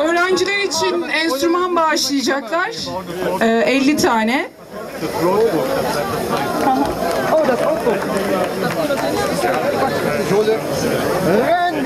Öğrenciler için enstrüman bağışlayacaklar. Ee, 50 tane. Ren,